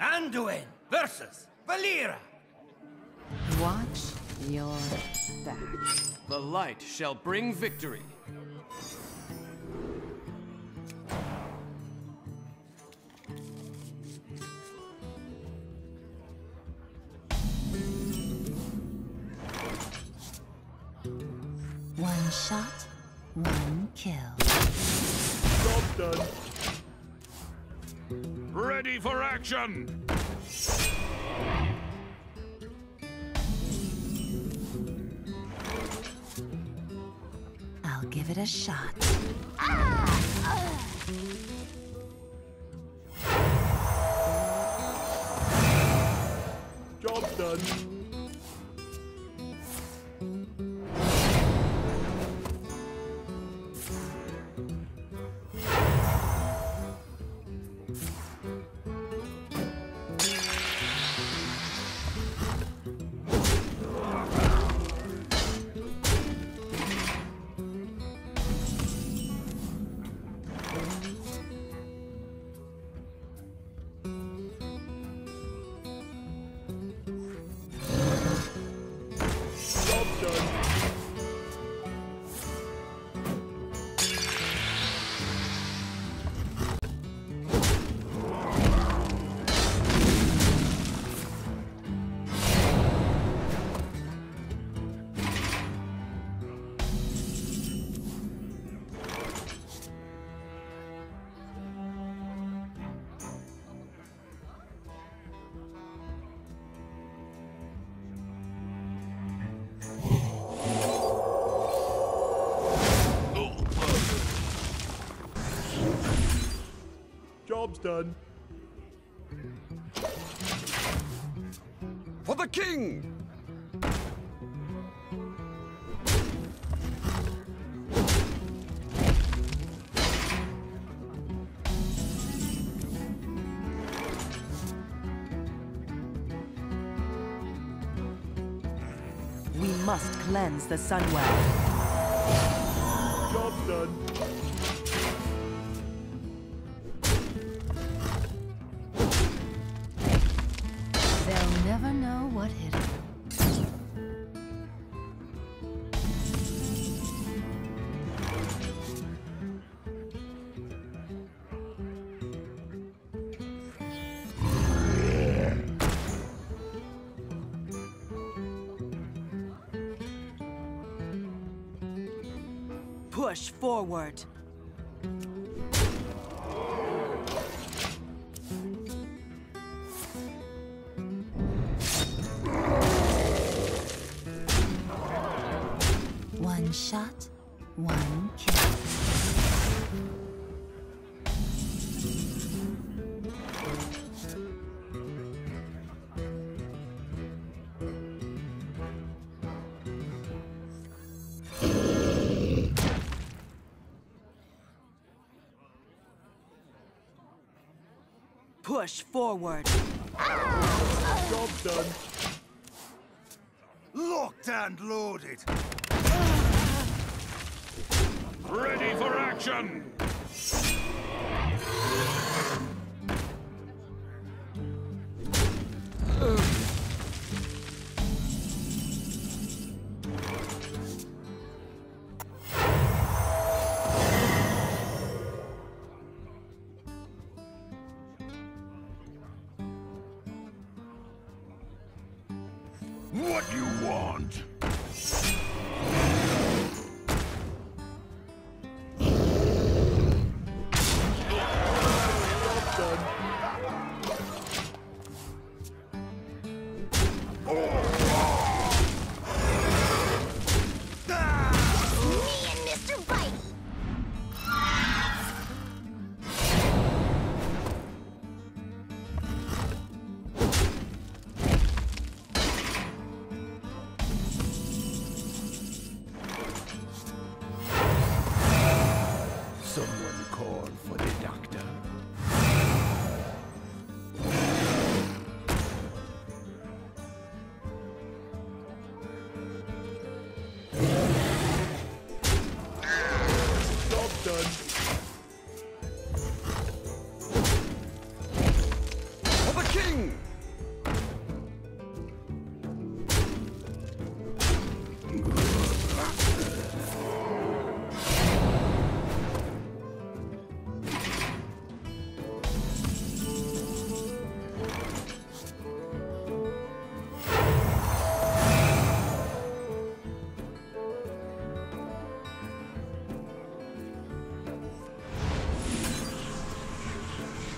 Anduin versus Valeera. Watch your back. The light shall bring victory. One shot, one kill. Job done. Ready for action! I'll give it a shot. Job done. Job's done. For the king! We must cleanse the Sunwell. Job's done. Push forward. Push forward. Job's done. Locked and loaded. Ready for action!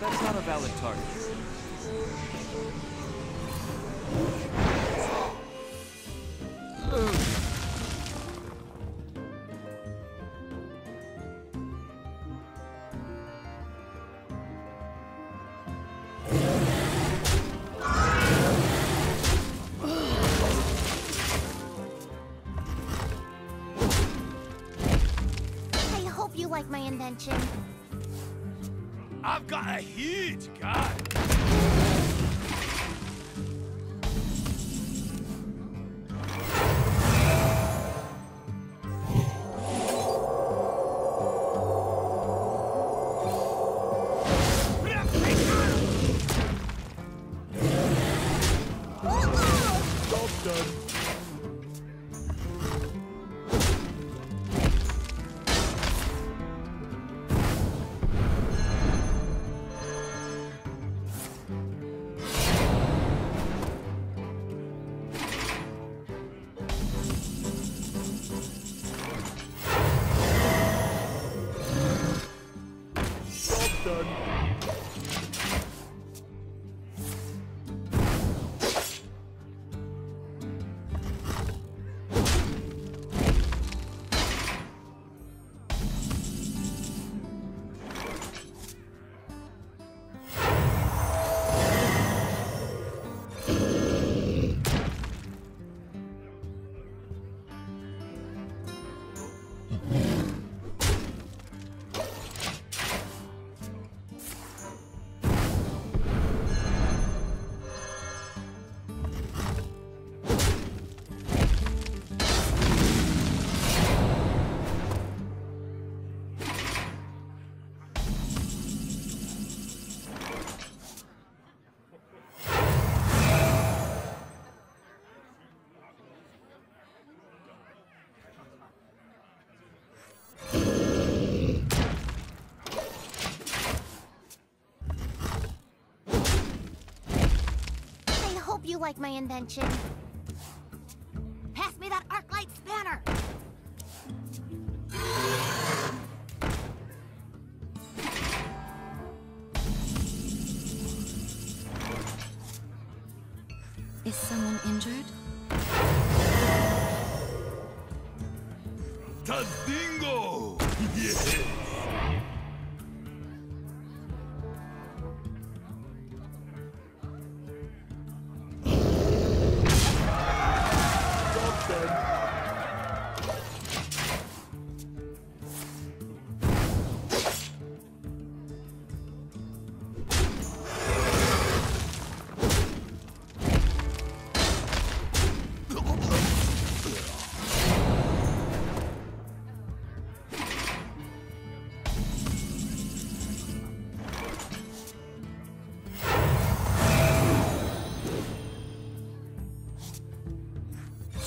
That's not a valid target. You like my invention. I've got a huge gun. You like my invention. Pass me that Arclight Spanner. Is someone injured? Tadingo! Yes!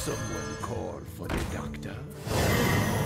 Someone call for the doctor.